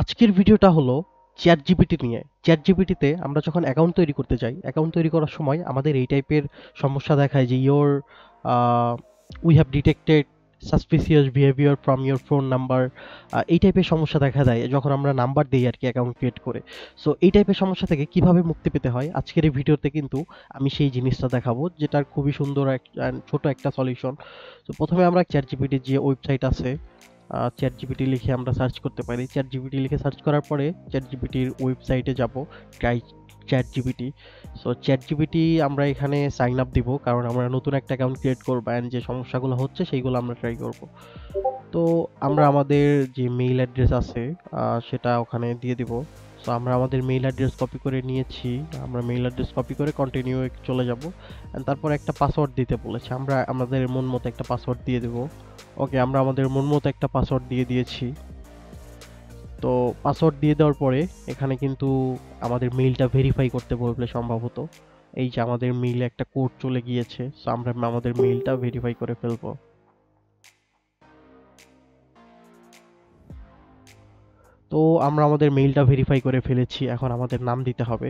আজকের ভিডিওটা হলো চ্যাট জিপিটি নিয়ে। চ্যাট জিপিটিতে আমরা যখন অ্যাকাউন্ট তৈরি করতে যাই অ্যাকাউন্ট তৈরি করার সময় আমাদের এই টাইপের সমস্যা দেখায় যে your we have detected suspicious behaviour from your phone number এই টাইপের সমস্যা দেখা দেয় যখন আমরা নাম্বার দিই আর কি অ্যাকাউন্ট ক্রিয়েট করে। সো এই টাইপের সমস্যা থেকে কীভাবে মুক্তি পেতে হয় আজকের এই ভিডিওতে কিন্তু আমি সেই জিনিসটা দেখাবো যেটার খুবই সুন্দর এক ছোট একটা সলিউশন তো প্রথমে আমরা চ্যাট জিপিটির যে ওয়েবসাইট আছে চ্যাট জিপিটি লিখে আমরা সার্চ করতে পারি। চ্যাট জিপিটি লিখে সার্চ করার পরে চ্যাট জিপিটির ওয়েবসাইটে যাব try Chat GPT so Chat GPT আমরা এখানে সাইন আপ দিব, কারণ আমরা নতুন একটা অ্যাকাউন্ট ক্রিয়েট করব অ্যান্ড যে সমস্যাগুলো হচ্ছে সেইগুলো আমরা ট্রাই করব। তো, আমরা আমাদের যে মেইল অ্যাড্রেস আছে সেটা ওখানে দিয়ে দিব। সো আমরা আমাদের মেইল অ্যাড্রেস কপি করে নিয়েছি। আমরা মেইল অ্যাড্রেস কপি করে কন্টিনিউ চলে যাব। তারপর একটা পাসওয়ার্ড দিতে বলেছে। আমরা আমাদের মন মতো একটা পাসওয়ার্ড দিয়ে দেবো। ওকে, আমরা আমাদের মন মতো একটা পাসওয়ার্ড দিয়ে দিয়েছি। তো পাসওয়ার্ড দিয়ে দেওয়ার পরে এখানে কিন্তু আমাদের মেইলটা ভেরিফাই করতে বলবে সম্ভবত এই যে আমাদের মেইলে একটা কোড চলে গিয়েছে সো আমরা আমাদের মেইলটা ভেরিফাই করে ফেলব। তো আমরা আমাদের মেইলটা ভেরিফাই করে ফেলেছি, এখন আমাদের নাম দিতে হবে।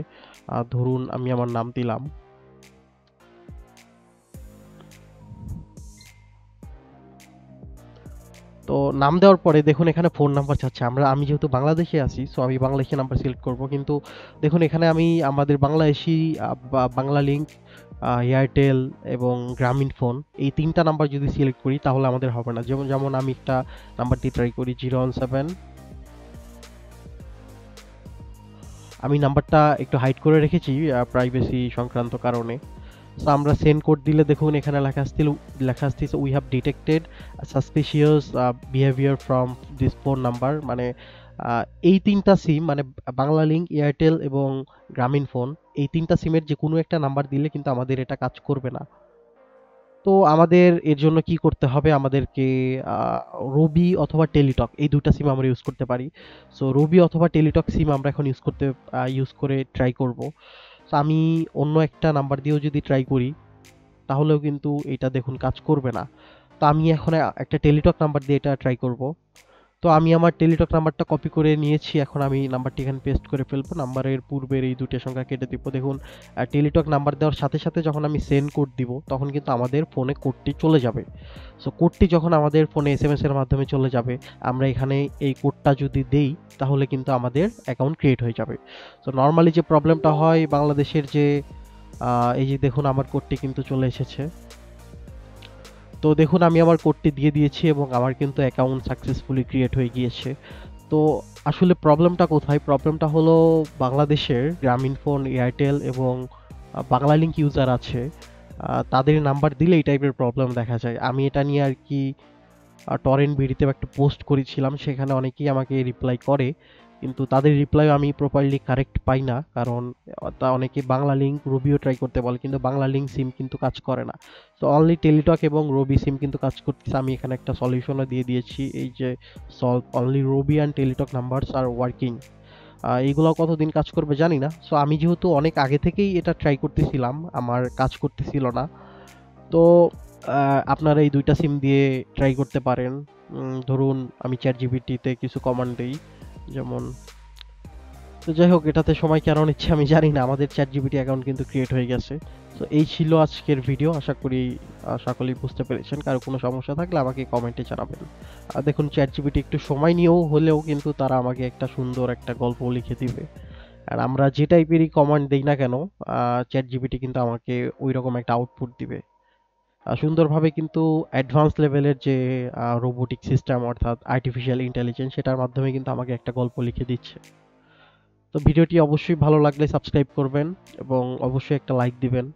ধরুন আমি আমার নাম দিলাম। তো নাম দেওয়ার পরে দেখুন এখানে ফোন নাম্বার চাচ্ছে। আমরা, আমি যেহেতু বাংলাদেশে আছি সো আমি বাংলাদেশি নাম্বার সিলেক্ট করব। কিন্তু দেখুন এখানে আমি আমাদের বাংলাদেশি বাংলা লিঙ্ক এয়ারটেল এবং গ্রামীণ ফোন এই তিনটা নাম্বার যদি সিলেক্ট করি তাহলে আমাদের হবে না। যেমন যেমন আমি একটা নাম্বার দিয়ে ট্রাই করি জিরো ওয়ান সেভেন আমি নাম্বারটা একটু হাইড করে রেখেছি প্রাইভেসি সংক্রান্ত কারণে। সো আমরা সেন্ড কোড দিলে দেখুন এখানে লেখা আসছিল, লেখা আসতেছে we have detected suspicious behaviour from this phone number মানে এই তিনটা সিম মানে বাংলা লিঙ্ক এয়ারটেল এবং গ্রামীণ ফোন এই তিনটা সিমের যে কোনো একটা নাম্বার দিলে কিন্তু আমাদের এটা কাজ করবে না। তো আমাদের এর জন্য কি করতে হবে? আমাদেরকে রবি অথবা টেলিটক এই দুইটা সিম আমরা ইউজ করতে পারি। সো রবি অথবা টেলিটক সিম আমরা এখন ইউজ করতে ইউজ করে ট্রাই করব। আমি অন্য একটা নাম্বার দিয়েও যদি ট্রাই করি, তাহলেও কিন্তু এটা দেখুন কাজ করবে না। তো আমি এখন একটা টেলিটক নাম্বার দিয়ে এটা ট্রাই করব। তো আমি আমার টেলিটক নাম্বারটা কপি করে নিয়েছি। এখন আমি নাম্বারটি এখানে পেস্ট করে ফেলব। নাম্বারের পূর্বের এই দুটো সংখ্যা কেটে দিব। দেখুন টেলিটক নাম্বার দেওয়ার সাথে সাথে যখন আমি সেন্ড কোড দিব, তখন কিন্তু আমাদের ফোনে কোডটি চলে যাবে। সো কোডটি যখন আমাদের ফোনে এস এম এস এর মাধ্যমে চলে যাবে, আমরা এখানে এই কোডটা যদি দেই, তাহলে কিন্তু আমাদের অ্যাকাউন্ট ক্রিয়েট হয়ে যাবে। সো নর্মালি যে প্রবলেমটা হয় বাংলাদেশের যে এই যে দেখুন, আমার কোডটি কিন্তু চলে এসেছে। তো দেখুন আমি আমার কোডটি দিয়ে দিয়েছি এবং আমার কিন্তু অ্যাকাউন্ট সাকসেসফুলি ক্রিয়েট হয়ে গিয়েছে। তো আসলে প্রবলেমটা কোথায়? প্রবলেমটা হলো বাংলাদেশের গ্রামীণ ফোন এয়ারটেল এবং আহ, বাংলা লিঙ্ক ইউজার আছে। তাদের নাম্বার দিলে এই টাইপের প্রবলেম দেখা যায়। আমি এটা নিয়ে আর কি টরেন্ট ভিডিতে একটা পোস্ট করেছিলাম সেখানে অনেকেই আমাকে রিপ্লাই করে। কিন্তু তাদের রিপ্লাই আমি প্রপারলি কারেক্ট পাই না, কারণ তা অনেকে বাংলা লিঙ্ক রবিও ট্রাই করতে বলে, কিন্তু বাংলা লিঙ্ক সিম কিন্তু কাজ করে না। তো অনলি টেলিটক এবং রবি সিম কিন্তু কাজ করতেছে, আমি এখানে একটা সলিউশনও দিয়ে দিয়েছি, এই যে solve only Robi and Teletalk numbers are working এইগুলো কতদিন কাজ করবে জানি না। সো আমি যেহেতু অনেক আগে থেকেই এটা ট্রাই করতেছিলাম, আমার কাজ করতেছিল না। তো আপনারা এই দুইটা সিম দিয়ে ট্রাই করতে পারেন। ধরুন, আমি চ্যাট জিপিটিতে কিছু কমান্ড দিই। যেমন, তো যাই হোক, এটাতে সময় কেন নিচ্ছে আমি জানি না। আমাদের চ্যাট জিবিটি অ্যাকাউন্ট কিন্তু ক্রিয়েট হয়ে গেছে। তো এই ছিল আজকের ভিডিও আশা করি সকলেই বুঝতে পেরেছেন। কারও কোনো সমস্যা থাকলে আমাকে কমেন্টে জানাবেন। আর দেখুন চ্যাট জিবিটি একটু সময় নিয়েও হলেও কিন্তু তারা আমাকে একটা সুন্দর একটা গল্প লিখে দিবে। আর আমরা যে টাইপেরই কমান্ড দিই না কেন চ্যাট জিবিটি কিন্তু আমাকে ওই রকম একটা আউটপুট দিবে। সুন্দরভাবে কিন্তু অ্যাডভান্স লেভেলের যে রোবোটিক সিস্টেম অর্থাৎ আর্টিফিশিয়াল ইন্টেলিজেন্স সেটার মাধ্যমে কিন্তু আমাকে একটা গল্প লিখে দিচ্ছে। তো ভিডিওটি অবশ্যই ভালো লাগলে সাবস্ক্রাইব করবেন এবং অবশ্যই একটা লাইক দিবেন।